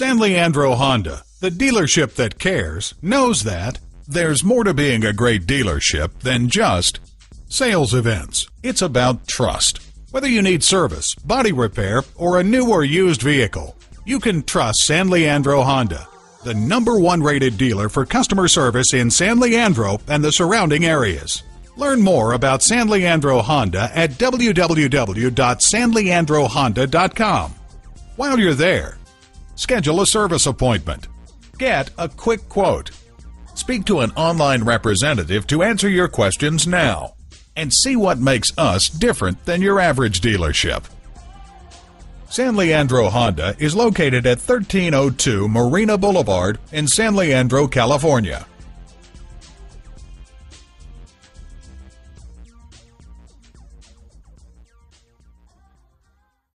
San Leandro Honda, the dealership that cares, knows that there's more to being a great dealership than just sales events. It's about trust. Whether you need service, body repair, or a new or used vehicle, you can trust San Leandro Honda, the number one rated dealer for customer service in San Leandro and the surrounding areas. Learn more about San Leandro Honda at www.sanleandrohonda.com. While you're there, schedule a service appointment. Get a quick quote. Speak to an online representative to answer your questions now and see what makes us different than your average dealership. San Leandro Honda is located at 1302 Marina Boulevard in San Leandro, California.